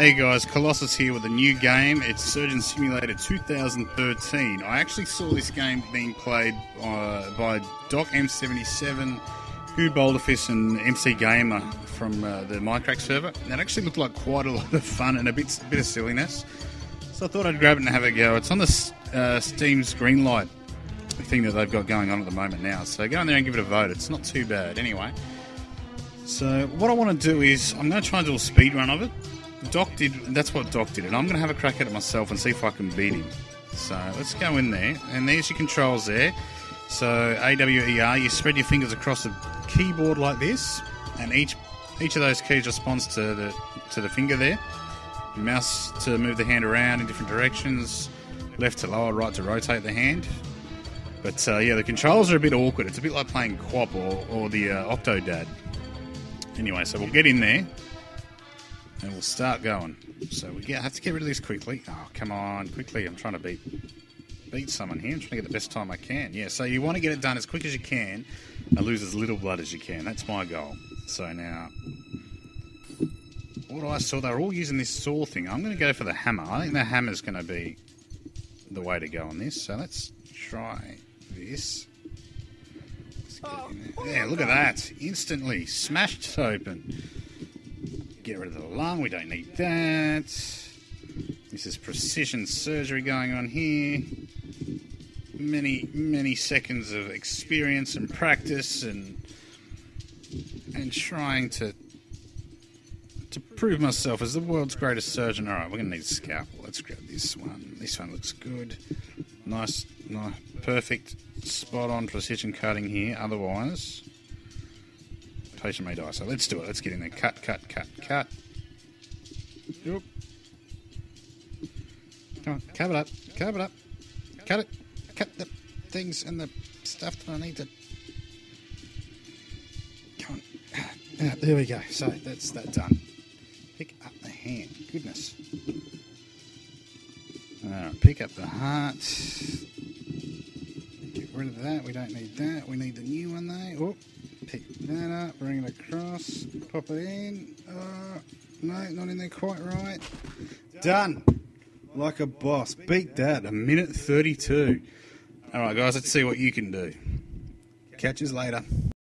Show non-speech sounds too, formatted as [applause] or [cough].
Hey guys, Collossuss here with a new game. It's Surgeon Simulator 2013. I actually saw this game being played uh, by Docm77, Who Boulderfist, and MC Gamer from uh, the Mindcrack server. And it actually looked like quite a [laughs] lot of fun and a bit, bit of silliness. So I thought I'd grab it and have a go. It's on the uh, Steam's Greenlight thing that they've got going on at the moment now. So go in there and give it a vote. It's not too bad. Anyway. So what I want to do is I'm going to try and do a speed run of it. Doc did. That's what Doc did, and I'm going to have a crack at it myself and see if I can beat him. So let's go in there, and there's your controls there. So AWER, you spread your fingers across the keyboard like this, and each each of those keys responds to the to the finger there. Mouse to move the hand around in different directions, left to lower, right to rotate the hand. But uh, yeah, the controls are a bit awkward. It's a bit like playing QWOP or, or the uh, Octodad. Anyway, so we'll get in there and we'll start going. So we get, have to get rid of this quickly. Oh, come on, quickly. I'm trying to beat beat someone here. I'm trying to get the best time I can. Yeah, so you want to get it done as quick as you can and lose as little blood as you can. That's my goal. So now, what I saw, they were all using this saw thing. I'm going to go for the hammer. I think the hammer's going to be the way to go on this. So let's try this. Oh, yeah, look at oh that. Instantly smashed open. Get rid of the lung, we don't need that. This is precision surgery going on here. Many, many seconds of experience and practice and and trying to to prove myself as the world's greatest surgeon. Alright, we're gonna need a scalpel. Let's grab this one. This one looks good. Nice, nice perfect spot on precision cutting here. Otherwise Patient may die. So let's do it. Let's get in there. Cut, cut, cut, cut. Yep. Come on, cover it up. Cover it up. Cut it. Cut the things and the stuff that I need to. Come on. Ah, there we go. So that's that done. Pick up the hand. Goodness. Alright, pick up the heart. Get rid of that. We don't need that. We need the new one though. Oh, bring it across, pop it in. Uh, no, not in there quite right. Done. Like a boss. Beat that. A minute 32. All right, guys, let's see what you can do. Catch us later.